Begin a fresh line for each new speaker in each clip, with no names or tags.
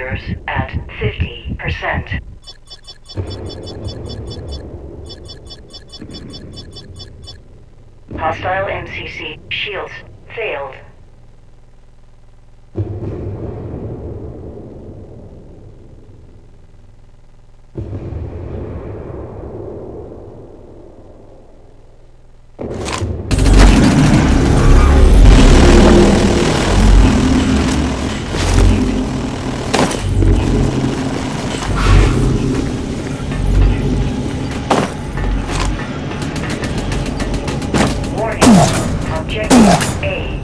Reserves at 50%. Hostile MCC shields failed. Objective A.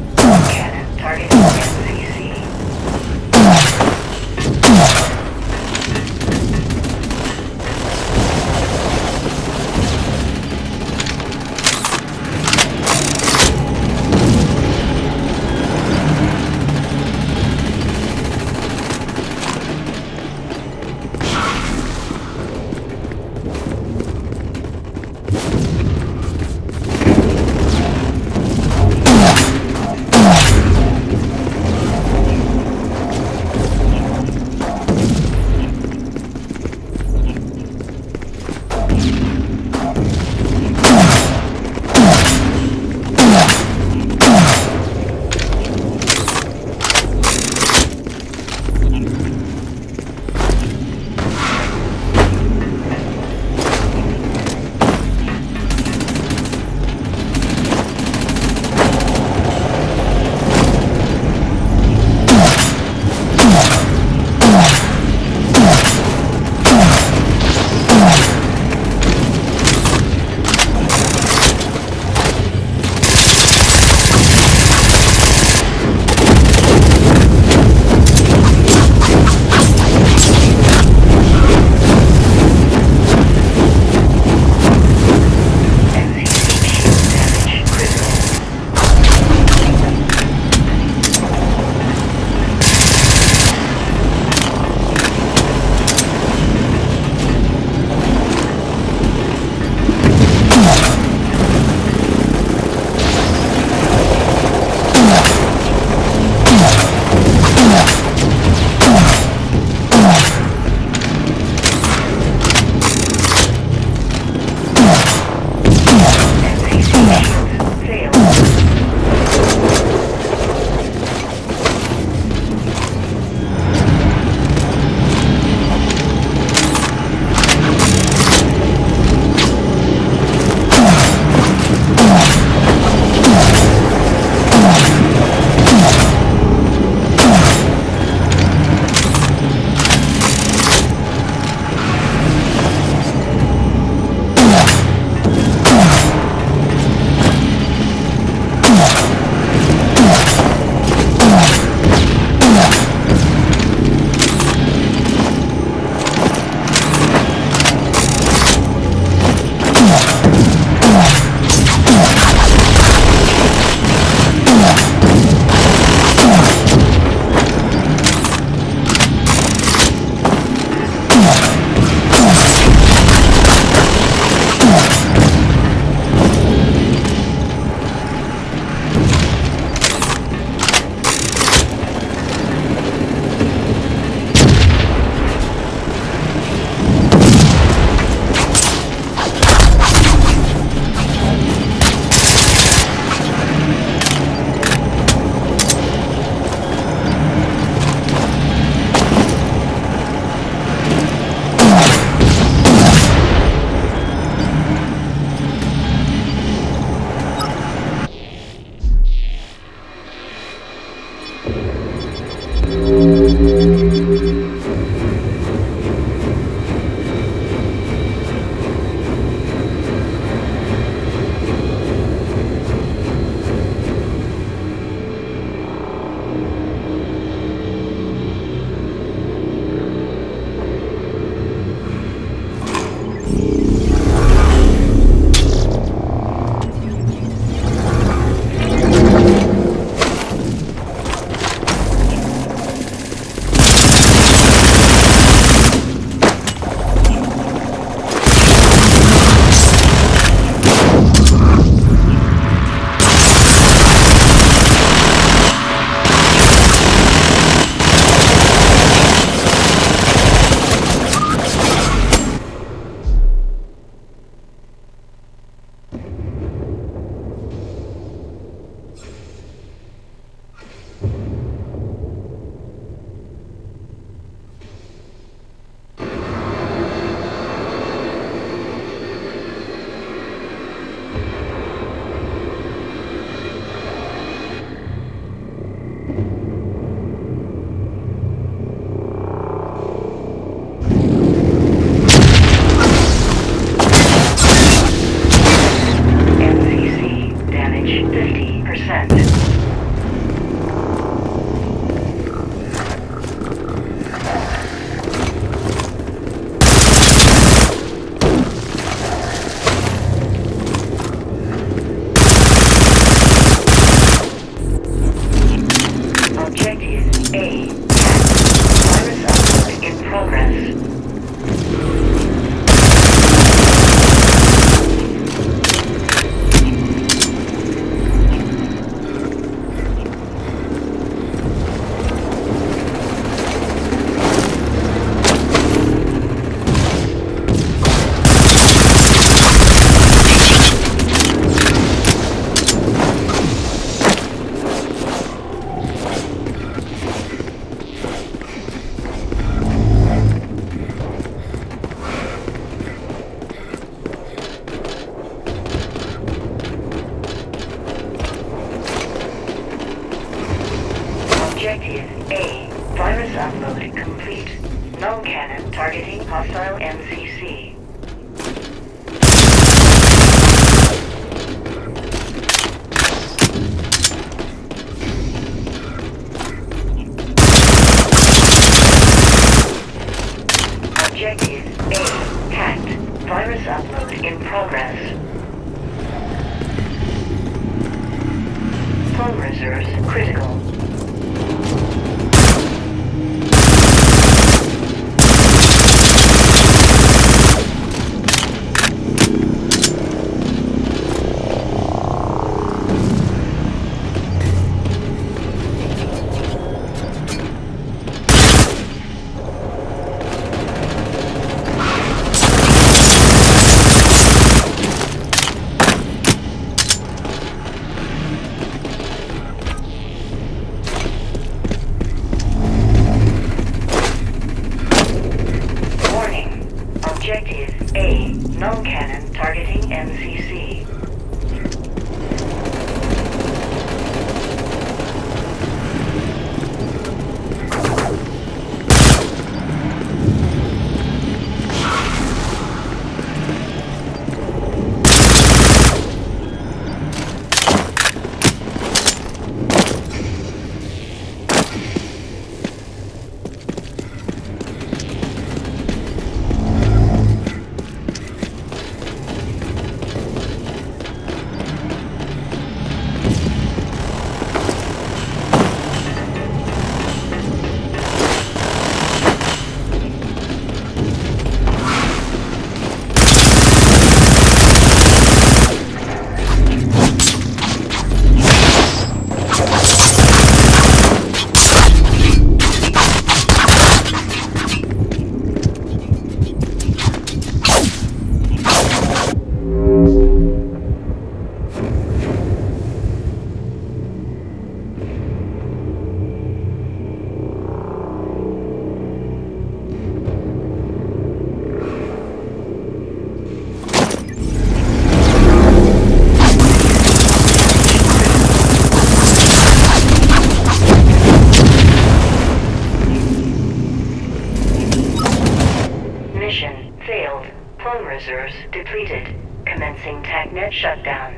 Depleted. Commencing TACnet shutdown.